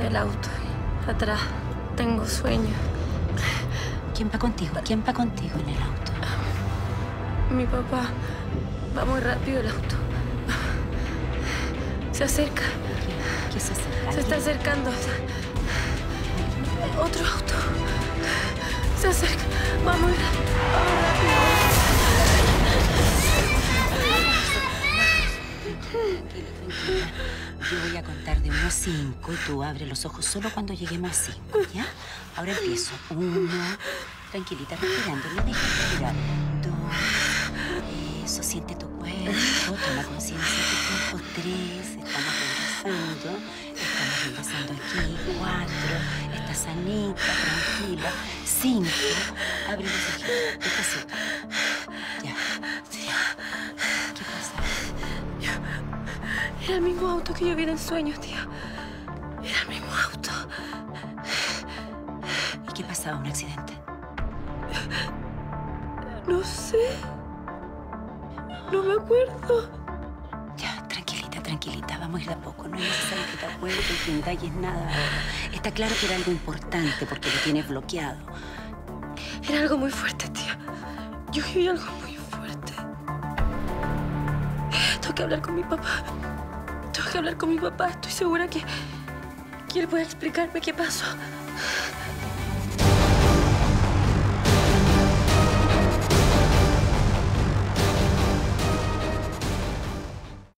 En el auto, atrás. Tengo sueño. ¿Quién va contigo? ¿Quién va contigo en el auto? Mi papá. Va muy rápido el auto. Se acerca. ¿Qué, qué se acerca? Se está acercando. Otro auto. Se acerca. Va muy rápido. Contar de uno a cinco y tú abres los ojos solo cuando lleguemos a cinco, ¿ya? Ahora empiezo. Uno. Tranquilita, respirando. No dejes de respirar. Dos. Eso, siente tu cuerpo. Toma conciencia de tu cuerpo. Tres. Estamos regresando. Estamos regresando aquí. Cuatro. Estás sanita, tranquila. Cinco. Abre los ojos. Despacito. Era el mismo auto que yo vi en el sueño, tía. Era el mismo auto. ¿Y qué pasaba? ¿Un accidente? No sé. No me acuerdo. Ya, tranquilita, tranquilita. Vamos a ir de a poco. No es necesario que te acuerdes, que indalles nada ahora. Está claro que era algo importante porque lo tienes bloqueado. Era algo muy fuerte, tía. Yo viví algo muy fuerte. Tengo que hablar con mi papá. Tengo que hablar con mi papá. Estoy segura que, que él puede explicarme qué pasó.